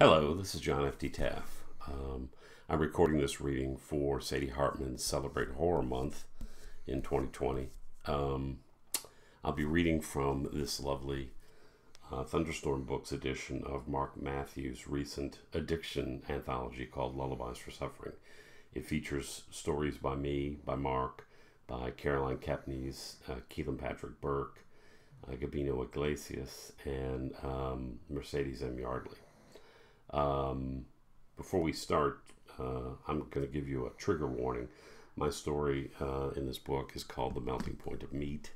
Hello, this is John F. D. Taff. Um, I'm recording this reading for Sadie Hartmann's Celebrate Horror Month in 2020. Um, I'll be reading from this lovely uh, Thunderstorm Books edition of Mark Matthews' recent addiction anthology called Lullabies for Suffering. It features stories by me, by Mark, by Caroline Kepnes, uh, Kealan Patrick Burke, uh, Gabino Iglesias, and um, Mercedes M. Yardley. Um, before we start, uh, I'm going to give you a trigger warning. My story uh, in this book is called The Melting Point of Meat.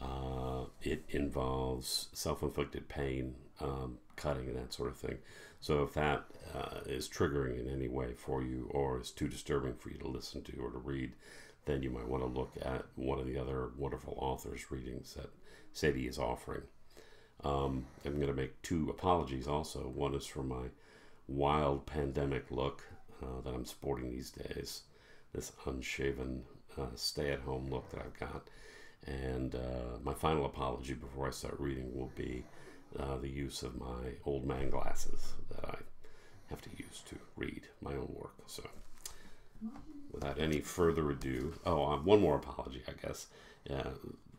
Uh, it involves self inflicted pain, um, cutting, and that sort of thing. So if that uh, is triggering in any way for you or is too disturbing for you to listen to or to read, then you might want to look at one of the other wonderful authors' readings that Sadie is offering. Um, I'm going to make two apologies also. One is for my wild pandemic look uh, that I'm sporting these days, this unshaven uh, stay at home look that I've got. And uh, my final apology before I start reading will be uh, the use of my old man glasses that I have to use to read my own work. So, without any further ado, oh, uh, one more apology, I guess.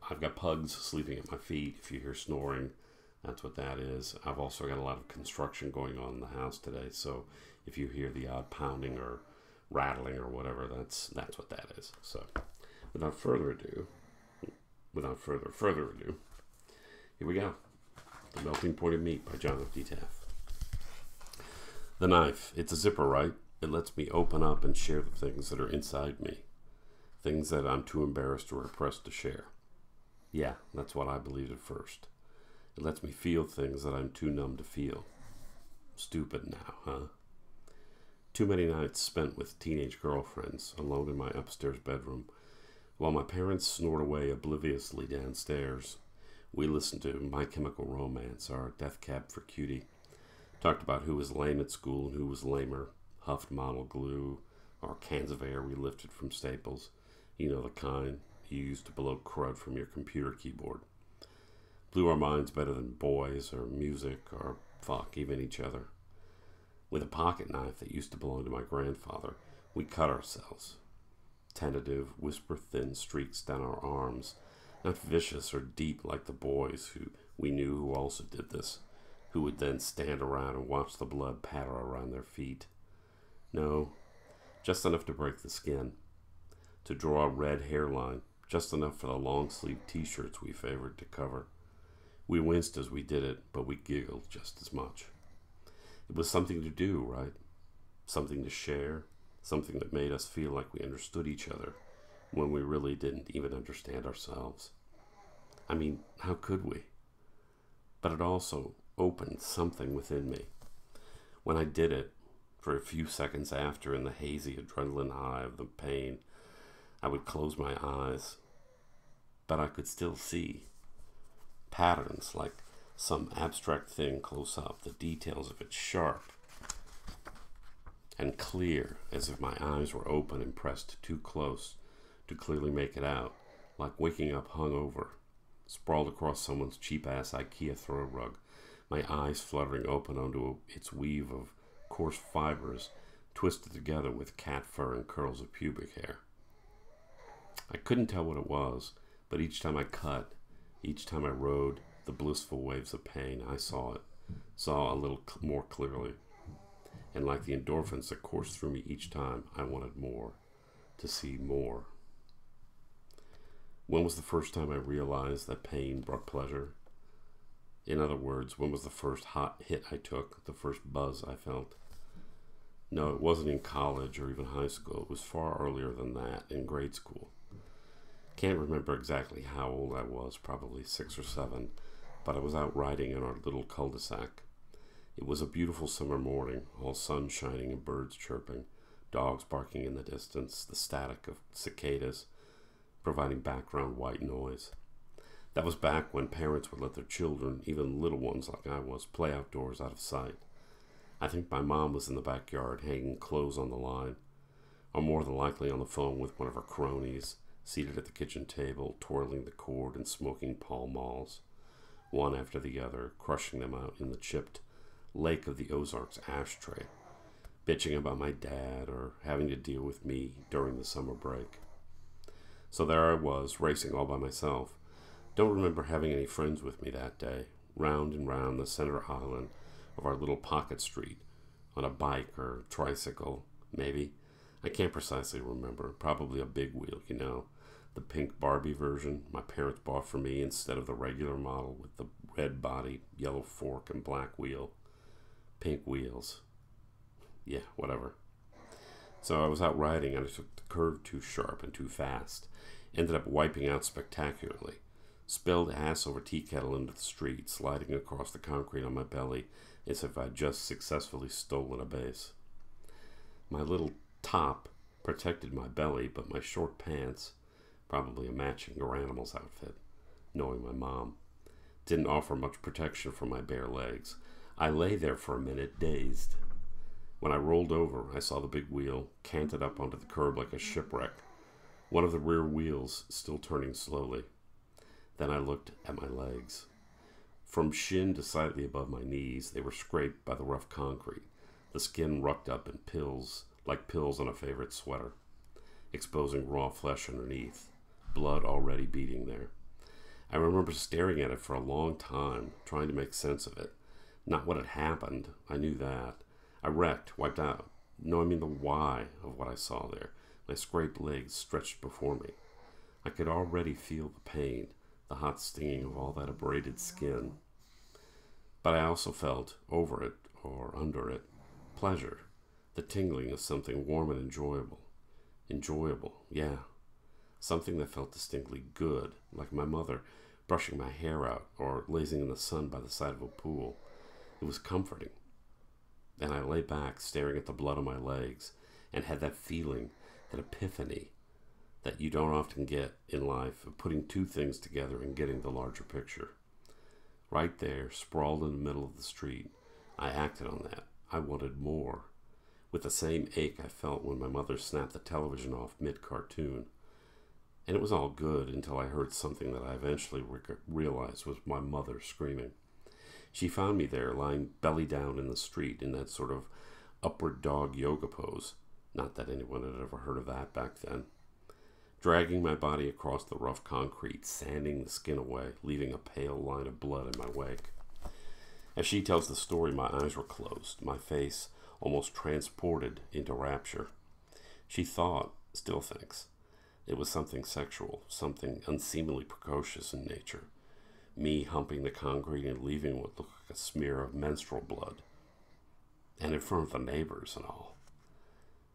I've got pugs sleeping at my feet. If you hear snoring, that's what that is. I've also got a lot of construction going on in the house today, so if you hear the odd pounding or rattling or whatever, that's that's what that is. So, without further ado, without further further ado, here we go. The Melting Point of Meat by John F. D. The knife. It's a zipper, right? It lets me open up and share the things that are inside me. Things that I'm too embarrassed or repressed to share. Yeah, that's what I believed at first. It lets me feel things that I'm too numb to feel. Stupid now, huh? Too many nights spent with teenage girlfriends, alone in my upstairs bedroom, while my parents snored away obliviously downstairs. We listened to My Chemical Romance, our Death Cab for Cutie. Talked about who was lame at school and who was lamer, huffed model glue, or cans of air we lifted from Staples. You know the kind you used to blow crud from your computer keyboard blew our minds better than boys or music or fuck, even each other. With a pocket knife that used to belong to my grandfather, we cut ourselves. Tentative, whisper thin streaks down our arms, not vicious or deep like the boys who we knew who also did this, who would then stand around and watch the blood patter around their feet. No, just enough to break the skin, to draw a red hairline, just enough for the long sleeved t shirts we favored to cover. We winced as we did it, but we giggled just as much. It was something to do, right? Something to share, something that made us feel like we understood each other when we really didn't even understand ourselves. I mean, how could we? But it also opened something within me. When I did it, for a few seconds after, in the hazy adrenaline high of the pain, I would close my eyes, but I could still see patterns like some abstract thing close up, the details of it sharp and clear, as if my eyes were open and pressed too close to clearly make it out, like waking up hungover, sprawled across someone's cheap ass IKEA throw rug, my eyes fluttering open onto its weave of coarse fibers twisted together with cat fur and curls of pubic hair. I couldn't tell what it was, but each time I cut, each time I rode the blissful waves of pain, I saw it, saw a little more clearly. And like the endorphins that coursed through me each time, I wanted more, to see more. When was the first time I realized that pain brought pleasure? In other words, when was the first hot hit I took, the first buzz I felt? No, it wasn't in college or even high school. It was far earlier than that, in grade school. Can't remember exactly how old I was, probably six or seven, but I was out riding in our little cul de sac. It was a beautiful summer morning, all sun shining and birds chirping, dogs barking in the distance, the static of cicadas providing background white noise. That was back when parents would let their children, even little ones like I was, play outdoors out of sight. I think my mom was in the backyard hanging clothes on the line, or more than likely on the phone with one of her cronies seated at the kitchen table, twirling the cord and smoking Pall Malls, one after the other, crushing them out in the chipped, Lake of the Ozarks ashtray, bitching about my dad or having to deal with me during the summer break. So there I was, racing all by myself. Don't remember having any friends with me that day, round and round the center island of our little pocket street, on a bike or tricycle, maybe. I can't precisely remember. Probably a big wheel, you know. The pink Barbie version my parents bought for me instead of the regular model with the red body, yellow fork, and black wheel. Pink wheels. Yeah, whatever. So I was out riding and I took the curve too sharp and too fast. Ended up wiping out spectacularly. Spilled ass over tea kettle into the street, sliding across the concrete on my belly as if I'd just successfully stolen a base. My little top protected my belly, but my short pants, probably a matching Garanimals outfit, knowing my mom, didn't offer much protection for my bare legs. I lay there for a minute, dazed. When I rolled over, I saw the big wheel canted up onto the curb like a shipwreck, one of the rear wheels still turning slowly. Then I looked at my legs. From shin to slightly above my knees, they were scraped by the rough concrete, the skin rucked up in pills, like pills on a favorite sweater, exposing raw flesh underneath, blood already beating there. I remember staring at it for a long time, trying to make sense of it. Not what had happened, I knew that. I wrecked, wiped out, No, I mean the why of what I saw there. My scraped legs stretched before me. I could already feel the pain, the hot stinging of all that abraded skin. But I also felt, over it, or under it, pleasure, the tingling of something warm and enjoyable. Enjoyable, yeah. Something that felt distinctly good, like my mother brushing my hair out or lazing in the sun by the side of a pool. It was comforting. Then I lay back, staring at the blood on my legs, and had that feeling, that epiphany, that you don't often get in life of putting two things together and getting the larger picture. Right there, sprawled in the middle of the street, I acted on that. I wanted more. With the same ache I felt when my mother snapped the television off mid cartoon. And it was all good until I heard something that I eventually re- realized was my mother screaming. She found me there, lying belly down in the street in that sort of upward dog yoga pose. Not that anyone had ever heard of that back then dragging my body across the rough concrete, sanding the skin away, leaving a pale line of blood in my wake. As she tells the story, my eyes were closed, my face almost transported into rapture. She thought, still thinks, it was something sexual, something unseemly precocious in nature. Me humping the concrete and leaving what looked like a smear of menstrual blood. And in front of the neighbors and all.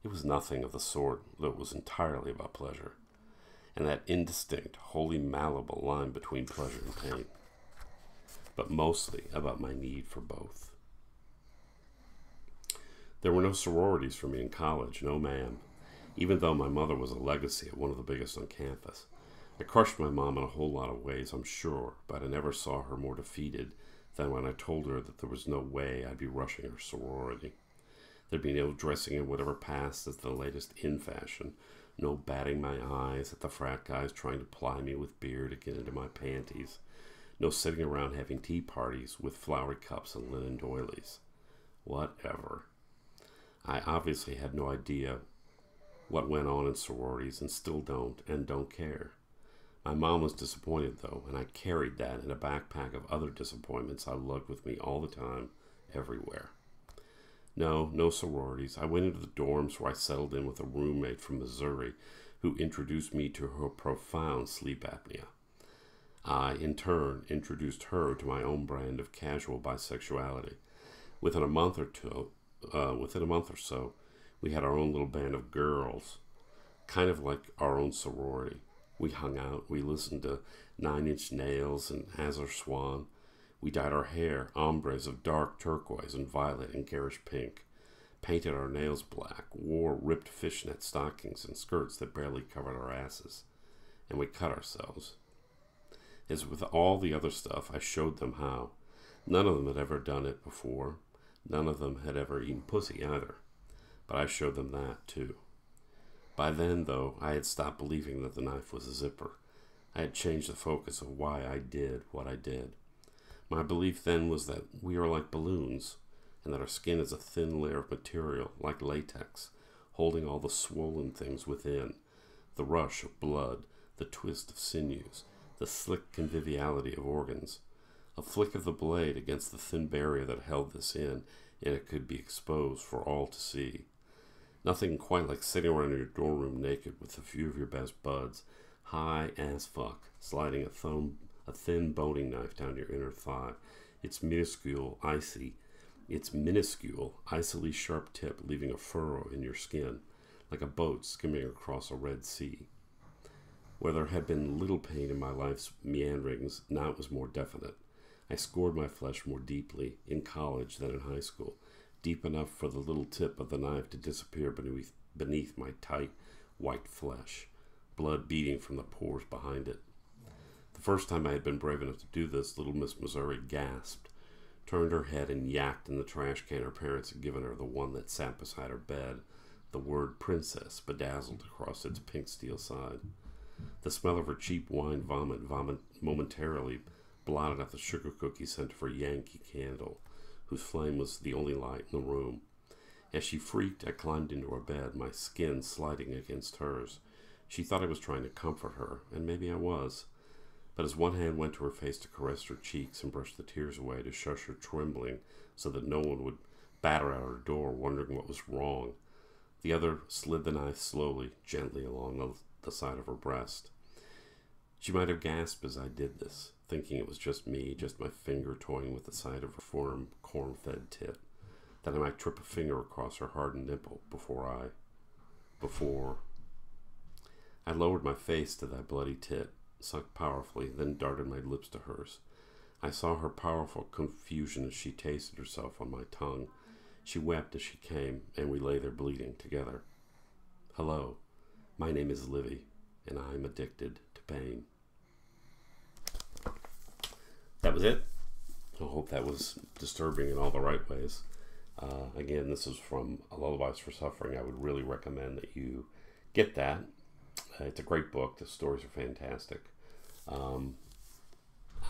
It was nothing of the sort, though it was entirely about pleasure and that indistinct, wholly malleable line between pleasure and pain, but mostly about my need for both. There were no sororities for me in college, no ma'am, even though my mother was a legacy at one of the biggest on campus. I crushed my mom in a whole lot of ways, I'm sure, but I never saw her more defeated than when I told her that there was no way I'd be rushing her sorority. There'd be no dressing in whatever passed as the latest in fashion, no batting my eyes at the frat guys trying to ply me with beer to get into my panties. No sitting around having tea parties with flowery cups and linen doilies. Whatever. I obviously had no idea what went on in sororities and still don't and don't care. My mom was disappointed though, and I carried that in a backpack of other disappointments I lugged with me all the time, everywhere. No, no sororities. I went into the dorms where I settled in with a roommate from Missouri who introduced me to her profound sleep apnea. I, in turn, introduced her to my own brand of casual bisexuality. Within a month or two, uh, within a month or so, we had our own little band of girls, kind of like our own sorority. We hung out, we listened to Nine Inch Nails and Azure Swan, we dyed our hair ombres of dark turquoise and violet and garish pink, painted our nails black, wore ripped fishnet stockings and skirts that barely covered our asses, and we cut ourselves. As with all the other stuff, I showed them how. None of them had ever done it before. None of them had ever eaten pussy either. But I showed them that too. By then, though, I had stopped believing that the knife was a zipper. I had changed the focus of why I did what I did. My belief then was that we are like balloons, and that our skin is a thin layer of material, like latex, holding all the swollen things within the rush of blood, the twist of sinews, the slick conviviality of organs. A flick of the blade against the thin barrier that held this in, and it could be exposed for all to see. Nothing quite like sitting around in your dorm room naked with a few of your best buds, high as fuck, sliding a, thumb, a thin boning knife down your inner thigh, its minuscule, icy, its minuscule, icily sharp tip leaving a furrow in your skin, like a boat skimming across a red sea. Where there had been little pain in my life's meanderings, now it was more definite. I scored my flesh more deeply in college than in high school, deep enough for the little tip of the knife to disappear beneath, beneath my tight, white flesh, blood beating from the pores behind it. The first time I had been brave enough to do this, little Miss Missouri gasped, turned her head and yacked in the trash can her parents had given her, the one that sat beside her bed, the word princess bedazzled across its pink steel side. The smell of her cheap wine vomit, vomit momentarily blotted out the sugar cookie scent of her Yankee candle, whose flame was the only light in the room. As she freaked, I climbed into her bed, my skin sliding against hers. She thought I was trying to comfort her, and maybe I was. But as one hand went to her face to caress her cheeks and brush the tears away to shush her trembling so that no one would batter at her door wondering what was wrong, the other slid the knife slowly, gently along the, the side of her breast. She might have gasped as I did this, thinking it was just me, just my finger toying with the side of her firm, corn fed tit, that I might trip a finger across her hardened nipple before I. before. I lowered my face to that bloody tit sucked powerfully, then darted my lips to hers. I saw her powerful confusion as she tasted herself on my tongue. She wept as she came, and we lay there bleeding together. Hello, my name is Livy, and I am addicted to pain. That was it. I hope that was disturbing in all the right ways. Uh, again, this is from Lullabies for Suffering. I would really recommend that you get that. Uh, it's a great book. The stories are fantastic. Um,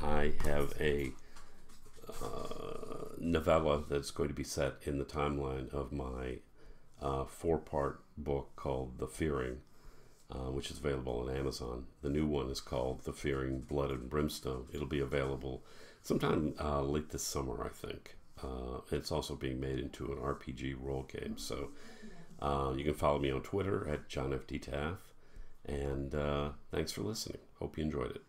I have a uh, novella that's going to be set in the timeline of my uh, four part book called The Fearing, uh, which is available on Amazon. The new one is called The Fearing Blood and Brimstone. It'll be available sometime uh, late this summer, I think. Uh, it's also being made into an RPG role game. So uh, you can follow me on Twitter at John F. D. Taff. And thanks for listening. Hope you enjoyed it.